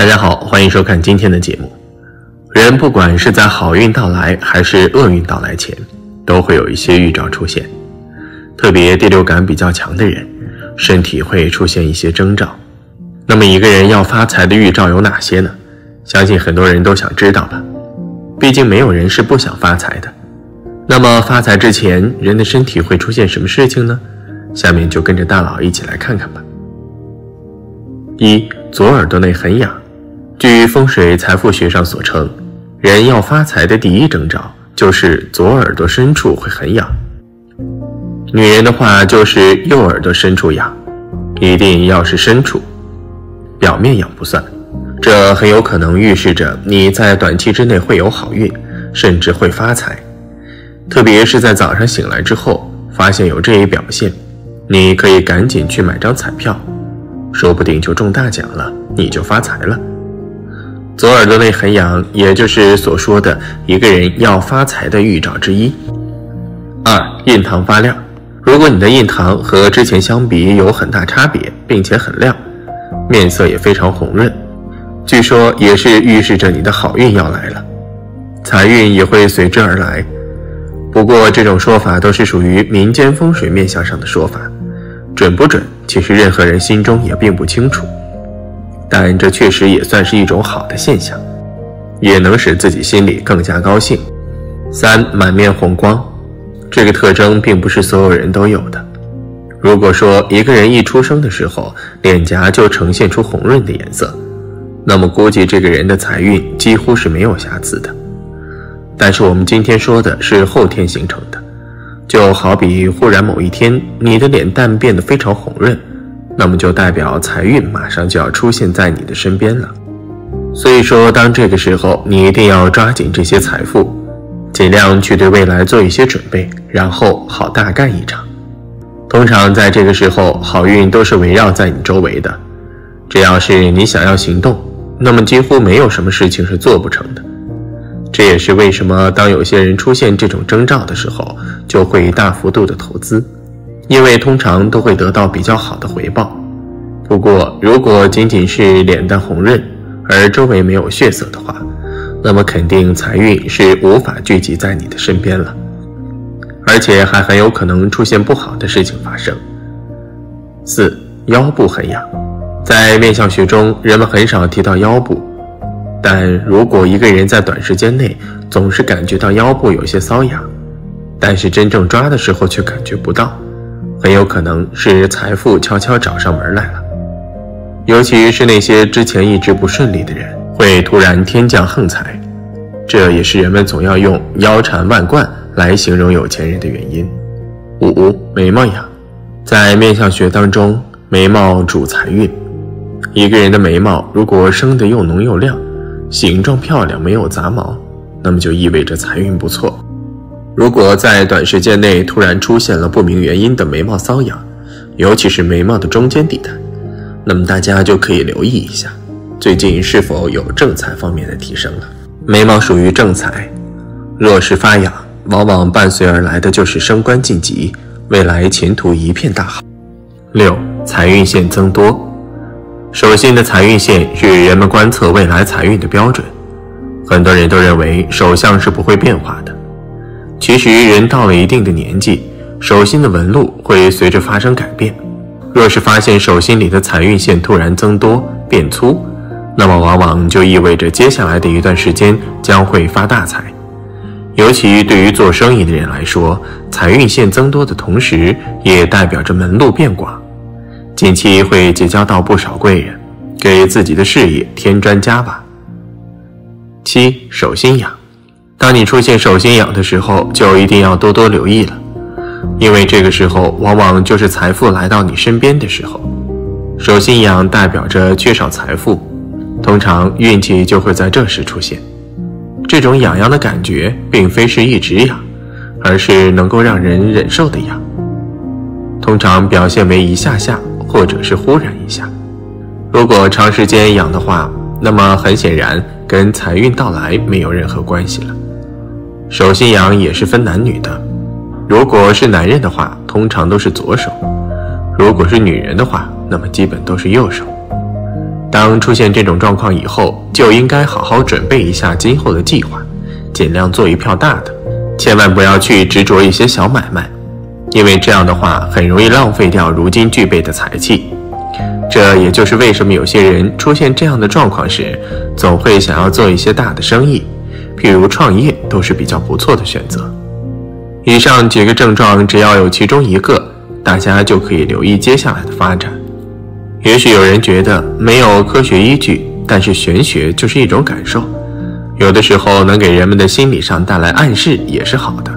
大家好，欢迎收看今天的节目。人不管是在好运到来还是厄运到来前，都会有一些预兆出现。特别第六感比较强的人，身体会出现一些征兆。那么一个人要发财的预兆有哪些呢？相信很多人都想知道吧。毕竟没有人是不想发财的。那么发财之前，人的身体会出现什么事情呢？下面就跟着大佬一起来看看吧。一，左耳朵内很痒。据风水财富学上所称，人要发财的第一征兆就是左耳朵深处会很痒。女人的话就是右耳朵深处痒，一定要是深处，表面痒不算。这很有可能预示着你在短期之内会有好运，甚至会发财。特别是在早上醒来之后，发现有这一表现，你可以赶紧去买张彩票，说不定就中大奖了，你就发财了。左耳朵内很痒，也就是所说的一个人要发财的预兆之一。二，印堂发亮。如果你的印堂和之前相比有很大差别，并且很亮，面色也非常红润，据说也是预示着你的好运要来了，财运也会随之而来。不过这种说法都是属于民间风水面相上的说法，准不准，其实任何人心中也并不清楚。但这确实也算是一种好的现象，也能使自己心里更加高兴。三满面红光，这个特征并不是所有人都有的。如果说一个人一出生的时候脸颊就呈现出红润的颜色，那么估计这个人的财运几乎是没有瑕疵的。但是我们今天说的是后天形成的，就好比忽然某一天你的脸蛋变得非常红润。那么就代表财运马上就要出现在你的身边了，所以说，当这个时候，你一定要抓紧这些财富，尽量去对未来做一些准备，然后好大干一场。通常在这个时候，好运都是围绕在你周围的，只要是你想要行动，那么几乎没有什么事情是做不成的。这也是为什么当有些人出现这种征兆的时候，就会大幅度的投资。因为通常都会得到比较好的回报。不过，如果仅仅是脸蛋红润，而周围没有血色的话，那么肯定财运是无法聚集在你的身边了，而且还很有可能出现不好的事情发生。四腰部很痒，在面相学中，人们很少提到腰部，但如果一个人在短时间内总是感觉到腰部有些瘙痒，但是真正抓的时候却感觉不到。很有可能是财富悄悄找上门来了，尤其是那些之前一直不顺利的人，会突然天降横财，这也是人们总要用腰缠万贯来形容有钱人的原因。五眉毛呀，在面相学当中，眉毛主财运，一个人的眉毛如果生得又浓又亮，形状漂亮，没有杂毛，那么就意味着财运不错。如果在短时间内突然出现了不明原因的眉毛瘙痒，尤其是眉毛的中间地带，那么大家就可以留意一下，最近是否有正财方面的提升了。眉毛属于正财，若是发痒，往往伴随而来的就是升官晋级，未来前途一片大好。六财运线增多，手心的财运线是人们观测未来财运的标准，很多人都认为手相是不会变化的。其实，人到了一定的年纪，手心的纹路会随着发生改变。若是发现手心里的财运线突然增多变粗，那么往往就意味着接下来的一段时间将会发大财。尤其对于做生意的人来说，财运线增多的同时，也代表着门路变广，近期会结交到不少贵人，给自己的事业添砖加瓦。七，手心痒。当你出现手心痒的时候，就一定要多多留意了，因为这个时候往往就是财富来到你身边的时候。手心痒代表着缺少财富，通常运气就会在这时出现。这种痒痒的感觉，并非是一直痒，而是能够让人忍受的痒。通常表现为一下下，或者是忽然一下。如果长时间痒的话，那么很显然跟财运到来没有任何关系了。手心痒也是分男女的，如果是男人的话，通常都是左手；如果是女人的话，那么基本都是右手。当出现这种状况以后，就应该好好准备一下今后的计划，尽量做一票大的，千万不要去执着一些小买卖，因为这样的话很容易浪费掉如今具备的财气。这也就是为什么有些人出现这样的状况时，总会想要做一些大的生意，譬如创业都是比较不错的选择。以上几个症状，只要有其中一个，大家就可以留意接下来的发展。也许有人觉得没有科学依据，但是玄学就是一种感受，有的时候能给人们的心理上带来暗示也是好的。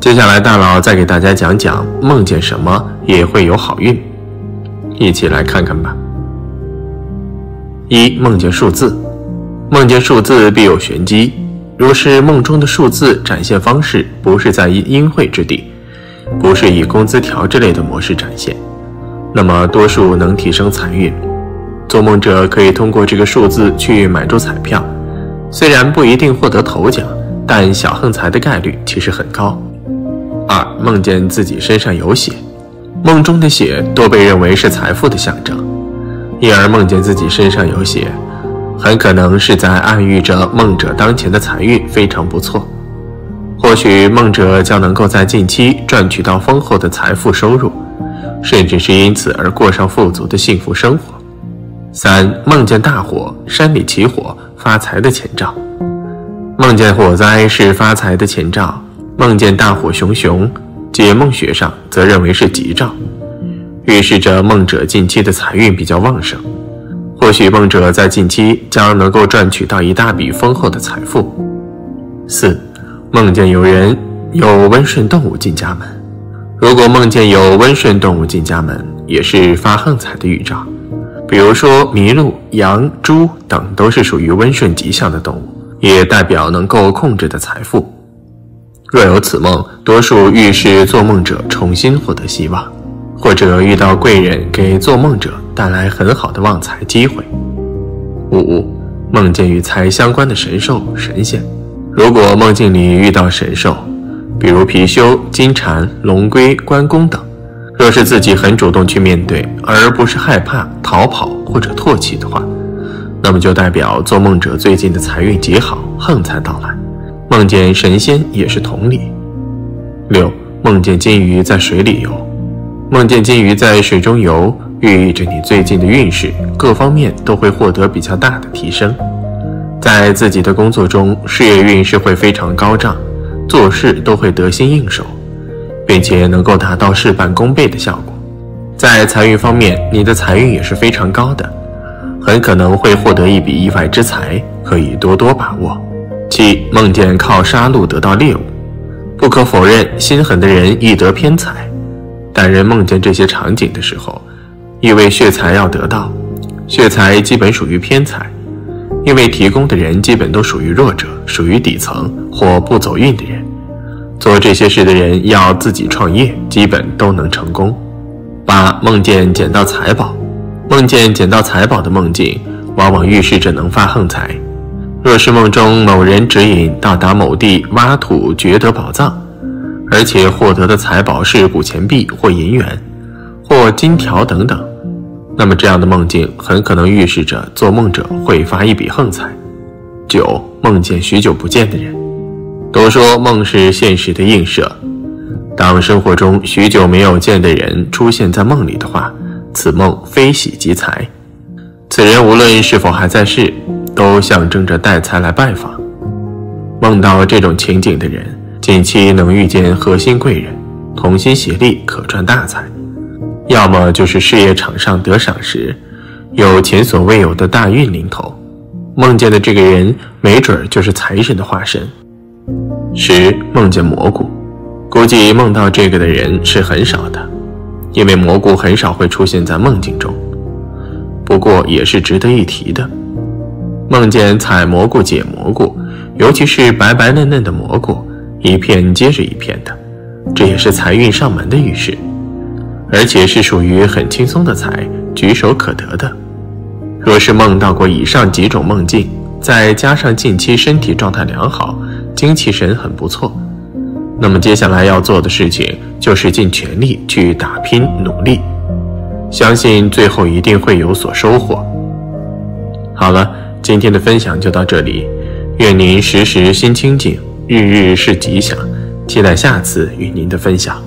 接下来大佬再给大家讲讲梦见什么也会有好运，一起来看看吧。一梦见数字，梦见数字必有玄机。若是梦中的数字展现方式不是在阴晦之地，不是以工资条之类的模式展现。那么多数能提升财运，做梦者可以通过这个数字去买注彩票，虽然不一定获得头奖，但小横财的概率其实很高。二、梦见自己身上有血，梦中的血多被认为是财富的象征，因而梦见自己身上有血，很可能是在暗喻着梦者当前的财运非常不错，或许梦者将能够在近期赚取到丰厚的财富收入。甚至是因此而过上富足的幸福生活。三、梦见大火，山里起火，发财的前兆。梦见火灾是发财的前兆，梦见大火熊熊，解梦学上则认为是吉兆，预示着梦者近期的财运比较旺盛。或许梦者在近期将能够赚取到一大笔丰厚的财富。四、梦见有人有温顺动物进家门。如果梦见有温顺动物进家门，也是发横财的预兆。比如说麋鹿、羊、猪等都是属于温顺吉祥的动物，也代表能够控制的财富。若有此梦，多数预示做梦者重新获得希望，或者遇到贵人，给做梦者带来很好的旺财机会。五、梦见与财相关的神兽、神仙。如果梦境里遇到神兽，比如貔貅、金蝉、龙龟、关公等，若是自己很主动去面对，而不是害怕逃跑或者唾弃的话，那么就代表做梦者最近的财运极好，横财到来。梦见神仙也是同理。六、梦见金鱼在水里游，梦见金鱼在水中游，寓意着你最近的运势各方面都会获得比较大的提升，在自己的工作中，事业运势会非常高涨。做事都会得心应手，并且能够达到事半功倍的效果。在财运方面，你的财运也是非常高的，很可能会获得一笔意外之财，可以多多把握。七、梦见靠杀戮得到猎物，不可否认，心狠的人易得偏财，但人梦见这些场景的时候，意味血财要得到，血财基本属于偏财。因为提供的人基本都属于弱者，属于底层或不走运的人，做这些事的人要自己创业，基本都能成功。八梦见捡到财宝，梦见捡到财宝的梦境，往往预示着能发横财。若是梦中某人指引到达某地挖土掘得宝藏，而且获得的财宝是古钱币或银元，或金条等等。那么这样的梦境很可能预示着做梦者会发一笔横财。九，梦见许久不见的人，都说梦是现实的映射。当生活中许久没有见的人出现在梦里的话，此梦非喜即财。此人无论是否还在世，都象征着带财来拜访。梦到这种情景的人，近期能遇见核心贵人，同心协力可赚大财。要么就是事业场上得赏识，有前所未有的大运临头，梦见的这个人没准就是财神的化身。十梦见蘑菇，估计梦到这个的人是很少的，因为蘑菇很少会出现在梦境中。不过也是值得一提的，梦见采蘑菇、解蘑菇，尤其是白白嫩嫩的蘑菇，一片接着一片的，这也是财运上门的预示。而且是属于很轻松的财，举手可得的。若是梦到过以上几种梦境，再加上近期身体状态良好，精气神很不错，那么接下来要做的事情就是尽全力去打拼努力，相信最后一定会有所收获。好了今天的分享就到这里，愿您时时心清静，日日是吉祥，期待下次与您的分享。